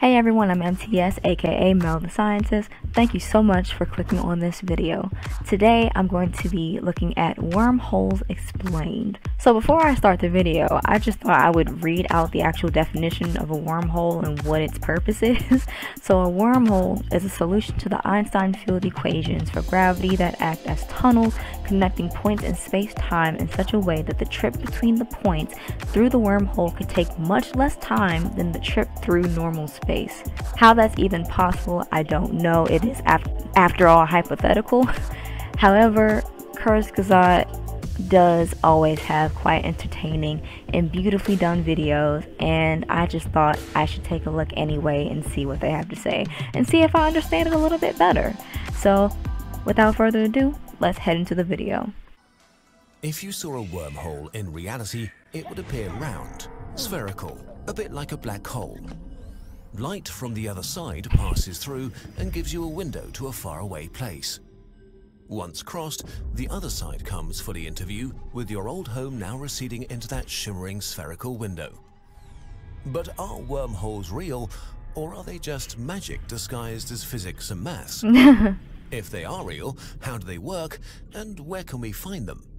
Hey everyone, I'm MTS, aka Mel the Scientist. Thank you so much for clicking on this video. Today I'm going to be looking at wormholes explained. So before I start the video, I just thought I would read out the actual definition of a wormhole and what its purpose is. so a wormhole is a solution to the Einstein field equations for gravity that act as tunnels connecting points in space-time in such a way that the trip between the points through the wormhole could take much less time than the trip through normal space How that's even possible, I don't know. It is, af after all, hypothetical. However, Kurzgesagt does always have quite entertaining and beautifully done videos and I just thought I should take a look anyway and see what they have to say and see if I understand it a little bit better. So without further ado, let's head into the video. If you saw a wormhole in reality, it would appear round, spherical, a bit like a black hole. Light from the other side passes through and gives you a window to a faraway place. Once crossed, the other side comes fully into view, with your old home now receding into that shimmering spherical window. But are wormholes real, or are they just magic disguised as physics and maths? if they are real, how do they work, and where can we find them?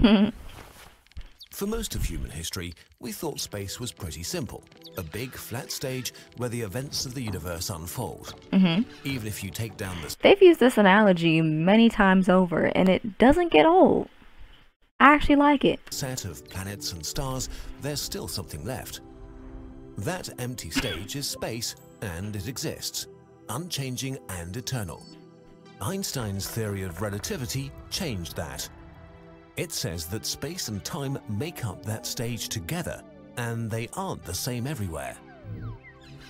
For most of human history, we thought space was pretty simple. A big, flat stage where the events of the universe unfold. Mm -hmm. Even if you take down the... They've used this analogy many times over, and it doesn't get old. I actually like it. Set of planets and stars, there's still something left. That empty stage is space, and it exists, unchanging and eternal. Einstein's theory of relativity changed that it says that space and time make up that stage together, and they aren't the same everywhere.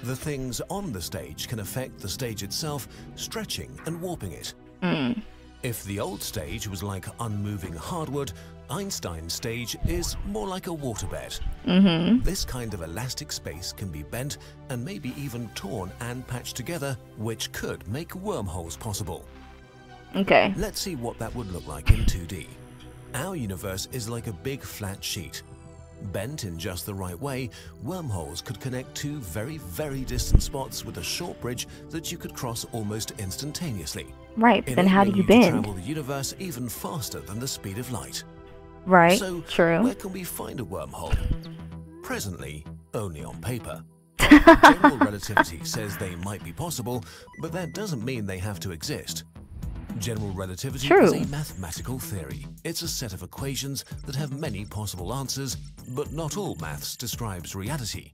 The things on the stage can affect the stage itself, stretching and warping it. Mm. If the old stage was like unmoving hardwood, Einstein's stage is more like a waterbed. Mm -hmm. This kind of elastic space can be bent and maybe even torn and patched together, which could make wormholes possible. Okay. Let's see what that would look like in 2D. Our universe is like a big flat sheet. Bent in just the right way, wormholes could connect two very, very distant spots with a short bridge that you could cross almost instantaneously. Right, but then how do you, you bend? travel the universe even faster than the speed of light. Right, so, true. where can we find a wormhole? Presently, only on paper. General relativity says they might be possible, but that doesn't mean they have to exist. General relativity True. is a mathematical theory. It's a set of equations that have many possible answers, but not all maths describes reality.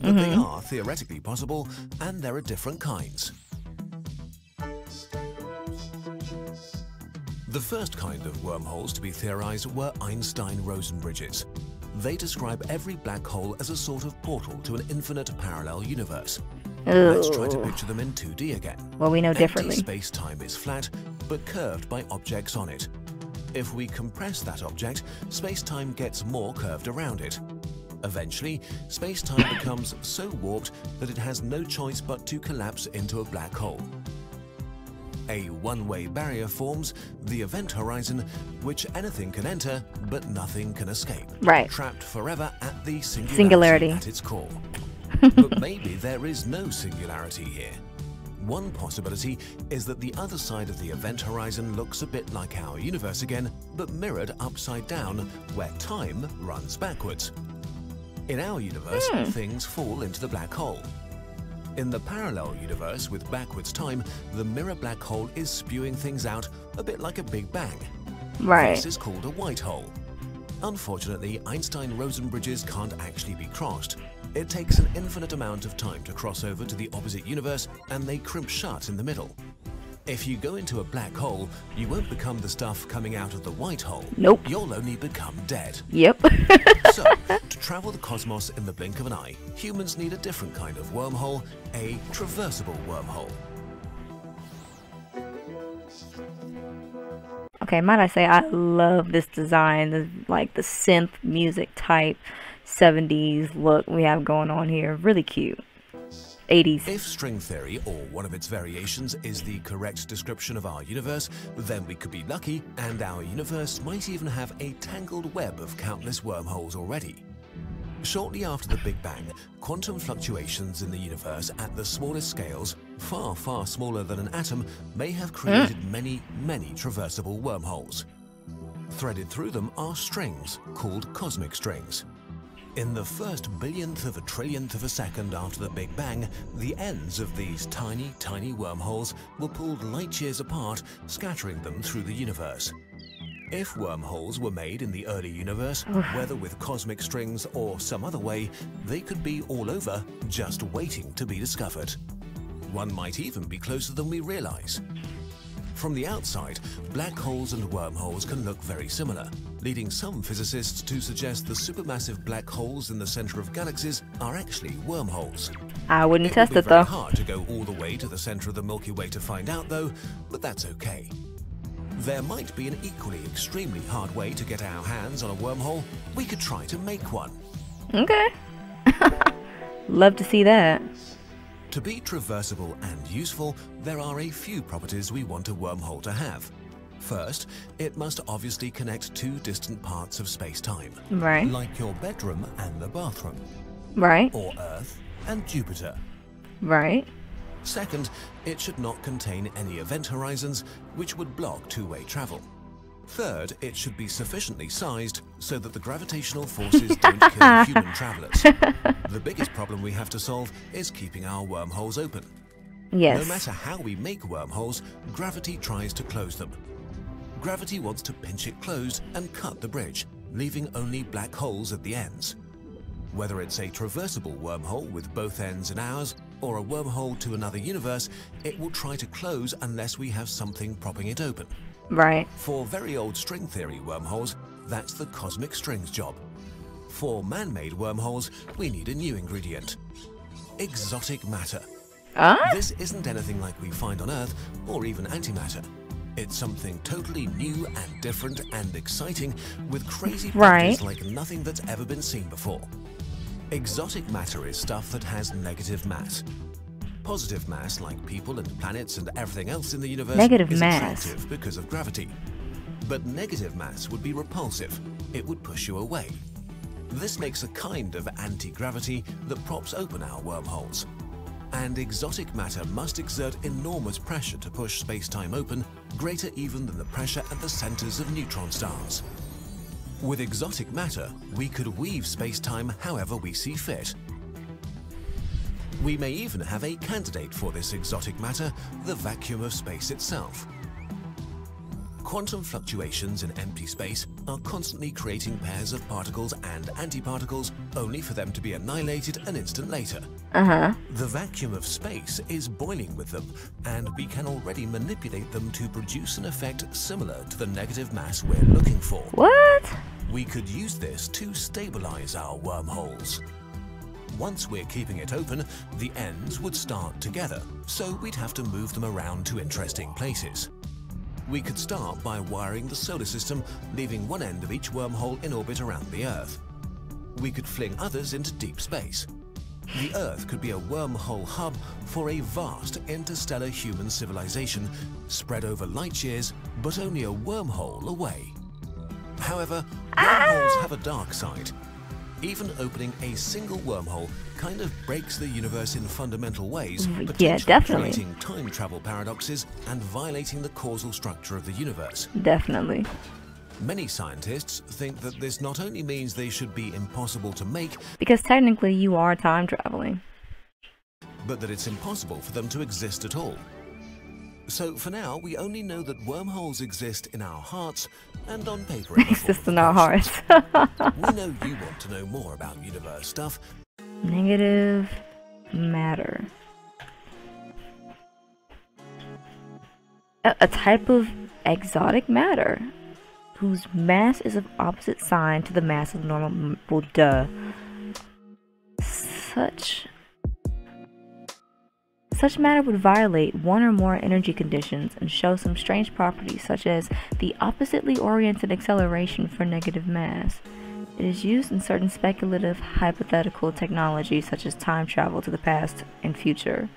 But mm -hmm. they mm-hmm. are theoretically possible, and there are different kinds. The first kind of wormholes to be theorized were Einstein-Rosen bridges. They describe every black hole as a sort of portal to an infinite parallel universe. Let's try to picture them in 2D again. Well, we know differently. Space-time is flat, but curved by objects on it. If we compress that object, space-time gets more curved around it. Eventually, space-time becomes so warped that it has no choice but to collapse into a black hole. A one-way barrier forms, the event horizon, which anything can enter, but nothing can escape. Right. Trapped forever at the singularity, singularity. at its core but maybe there is no singularity here. One possibility is that the other side of the event horizon looks a bit like our universe again, but mirrored upside down, where time runs backwards. In our universe, hmm. things fall into the black hole. In the parallel universe with backwards time, the mirror black hole is spewing things out a bit like a big bang. Right. This is called a white hole. Unfortunately, Einstein-Rosen bridges can't actually be crossed. It takes an infinite amount of time to cross over to the opposite universe, and they crimp shut in the middle. If you go into a black hole, you won't become the stuff coming out of the white hole. Nope. You'll only become dead. Yep. so, to travel the cosmos in the blink of an eye, humans need a different kind of wormhole, a traversable wormhole. Okay, might I say I love this design, the, like the synth music type. 70s look we have going on here. Really cute. 80s. If string theory, or one of its variations, is the correct description of our universe, then we could be lucky and our universe might even have a tangled web of countless wormholes already. Shortly after the Big Bang, quantum fluctuations in the universe at the smallest scales, far, far smaller than an atom, may have created mm. many, many traversable wormholes. Threaded through them are strings, called cosmic strings. In the first billionth of a trillionth of a second after the Big Bang, the ends of these tiny, tiny wormholes were pulled light years apart, scattering them through the universe. If wormholes were made in the early universe, whether with cosmic strings or some other way, they could be all over, just waiting to be discovered. One might even be closer than we realize. From the outside, black holes and wormholes can look very similar, leading some physicists to suggest the supermassive black holes in the center of galaxies are actually wormholes. I wouldn't it test would it though. hard to go all the way to the center of the Milky Way to find out though, but that's okay. There might be an equally extremely hard way to get our hands on a wormhole. We could try to make one. Okay. Love to see that. To be traversable and useful, there are a few properties we want a wormhole to have. First, it must obviously connect two distant parts of space-time. Right. Like your bedroom and the bathroom. Right. Or Earth and Jupiter. Right. Second, it should not contain any event horizons which would block two-way travel. Third, it should be sufficiently sized so that the gravitational forces don't kill human travelers. The biggest problem we have to solve is keeping our wormholes open. Yes. No matter how we make wormholes, gravity tries to close them. Gravity wants to pinch it closed and cut the bridge, leaving only black holes at the ends. Whether it's a traversable wormhole with both ends in ours, or a wormhole to another universe, it will try to close unless we have something propping it open. Right. For very old string theory wormholes, that's the cosmic strings job. For man-made wormholes, we need a new ingredient. Exotic matter. Uh? This isn't anything like we find on Earth, or even antimatter. It's something totally new and different and exciting, with crazy properties right. like nothing that's ever been seen before. Exotic matter is stuff that has negative mass, Positive mass, like people and planets and everything else in the universe, negative is mass. attractive because of gravity. But negative mass would be repulsive. It would push you away. This makes a kind of anti-gravity that props open our wormholes. And exotic matter must exert enormous pressure to push space-time open, greater even than the pressure at the centers of neutron stars. With exotic matter, we could weave space-time however we see fit, we may even have a candidate for this exotic matter, the vacuum of space itself. Quantum fluctuations in empty space are constantly creating pairs of particles and antiparticles, only for them to be annihilated an instant later. Uh-huh. The vacuum of space is boiling with them, and we can already manipulate them to produce an effect similar to the negative mass we're looking for. What? We could use this to stabilize our wormholes. Once we're keeping it open, the ends would start together, so we'd have to move them around to interesting places. We could start by wiring the solar system, leaving one end of each wormhole in orbit around the Earth. We could fling others into deep space. The Earth could be a wormhole hub for a vast interstellar human civilization spread over light years, but only a wormhole away. However, wormholes have a dark side, even opening a single wormhole kind of breaks the universe in fundamental ways, mm, yeah, definitely. creating time travel paradoxes and violating the causal structure of the universe. Definitely. Many scientists think that this not only means they should be impossible to make, because technically you are time traveling, but that it's impossible for them to exist at all. So for now, we only know that wormholes exist in our hearts and on paper. exist in our hearts. we know you want to know more about universe stuff. Negative matter. A, a type of exotic matter whose mass is of opposite sign to the mass of normal. Well, duh. Such such matter would violate one or more energy conditions and show some strange properties such as the oppositely oriented acceleration for negative mass, It is used in certain speculative hypothetical technologies such as time travel to the past and future.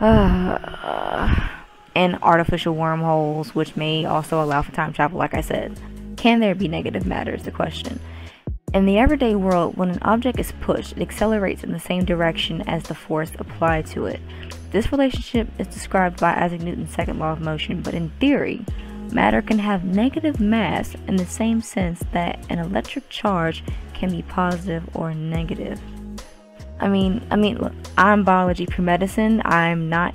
Uh, and artificial wormholes, which may also allow for time travel, like I said. Can there be negative matter is the question. In the everyday world, when an object is pushed, it accelerates in the same direction as the force applied to it. This relationship is described by Isaac Newton's second law of motion, but in theory, matter can have negative mass in the same sense that an electric charge can be positive or negative. I mean, I mean, look, I'm biology pre-medicine. I'm not,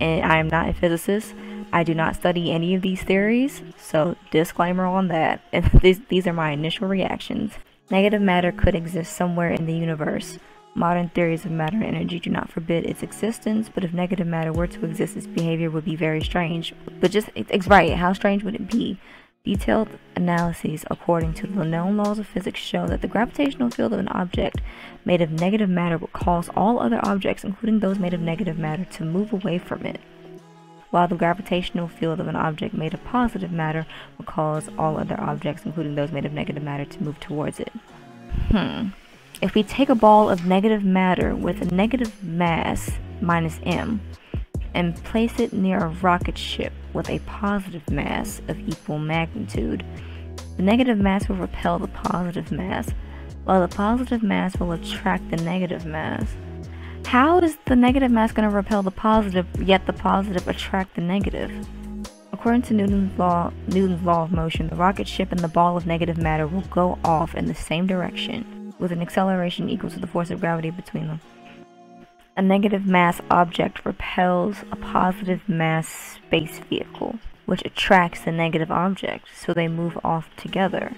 and I am not a physicist. I do not study any of these theories, so disclaimer on that. these, these are my initial reactions. Negative matter could exist somewhere in the universe. Modern theories of matter and energy do not forbid its existence, but if negative matter were to exist, its behavior would be very strange. But just, it's right, how strange would it be? Detailed analyses according to the known laws of physics show that the gravitational field of an object made of negative matter would cause all other objects, including those made of negative matter, to move away from it while the gravitational field of an object made of positive matter will cause all other objects, including those made of negative matter, to move towards it. Hmm. If we take a ball of negative matter with a negative mass, minus m, and place it near a rocket ship with a positive mass of equal magnitude, the negative mass will repel the positive mass, while the positive mass will attract the negative mass. How is the negative mass going to repel the positive, yet the positive attract the negative? According to Newton's law, Newton's law of motion, the rocket ship and the ball of negative matter will go off in the same direction, with an acceleration equal to the force of gravity between them. A negative mass object repels a positive mass space vehicle, which attracts the negative object, so they move off together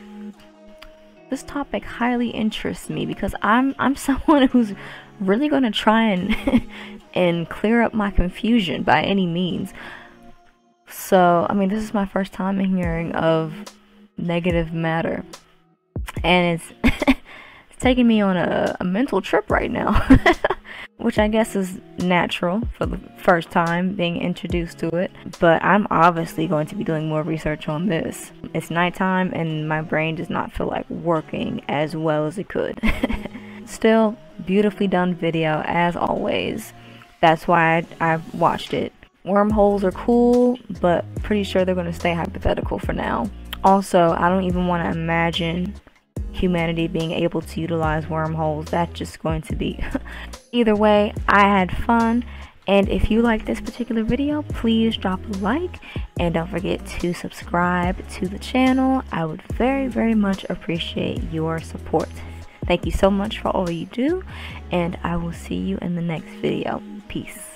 this topic highly interests me because I'm I'm someone who's really going to try and and clear up my confusion by any means. So, I mean, this is my first time in hearing of negative matter. And it's it's taking me on a, a mental trip right now. which I guess is natural for the first time being introduced to it. But I'm obviously going to be doing more research on this. It's nighttime and my brain does not feel like working as well as it could. Still, beautifully done video as always. That's why I, I watched it. Wormholes are cool, but pretty sure they're going to stay hypothetical for now. Also, I don't even want to imagine humanity being able to utilize wormholes. That's just going to be. Either way, I had fun. And if you like this particular video, please drop a like and don't forget to subscribe to the channel. I would very, very much appreciate your support. Thank you so much for all you do, and I will see you in the next video. Peace.